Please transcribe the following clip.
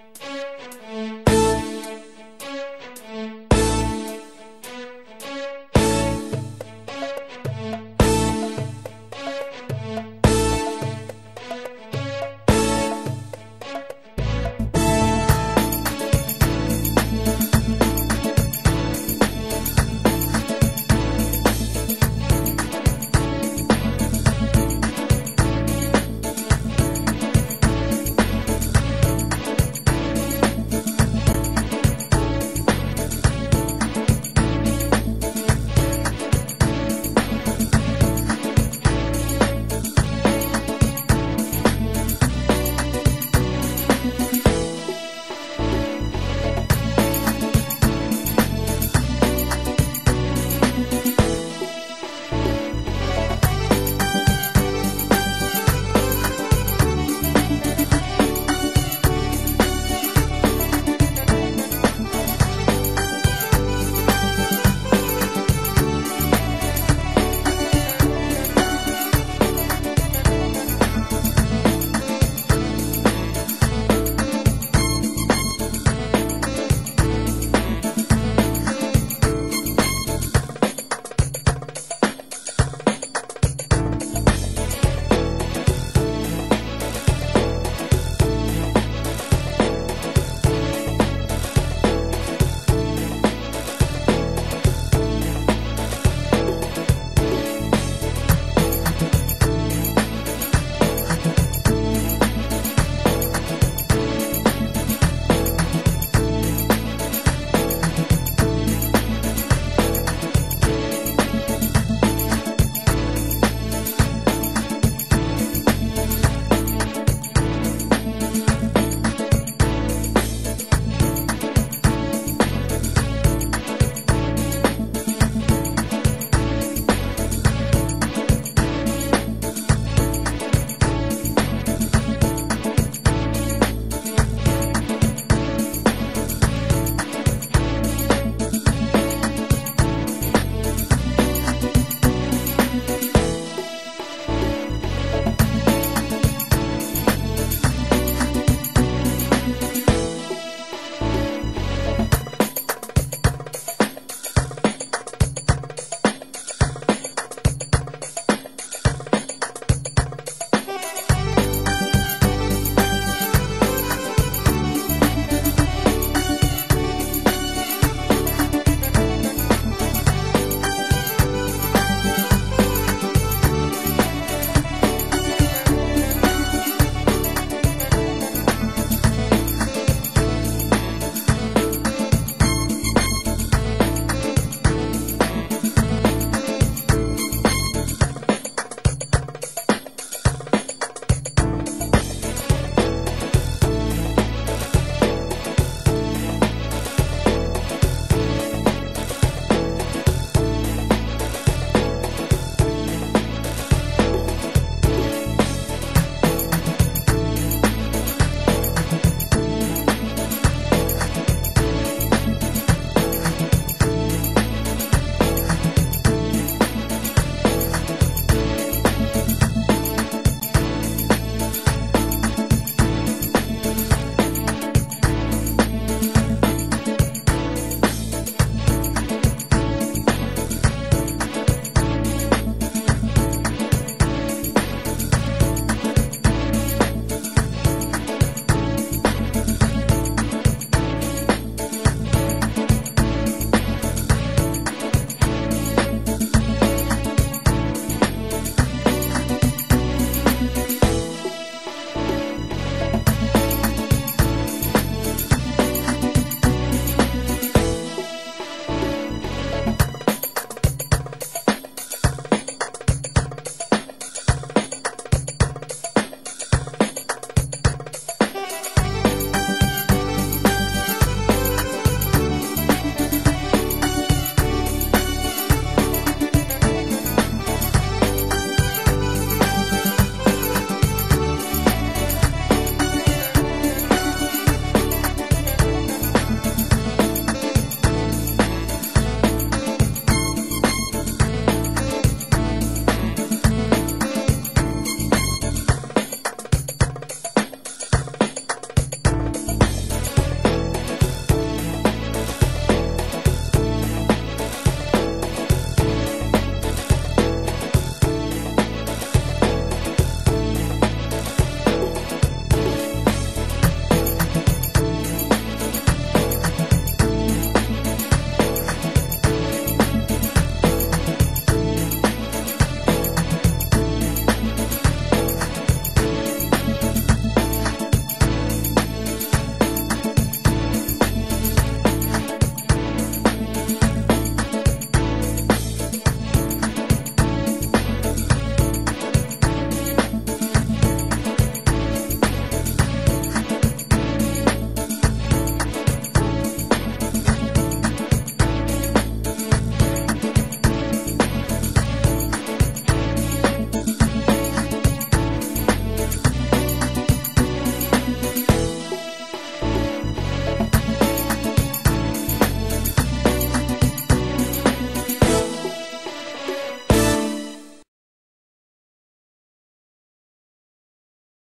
Música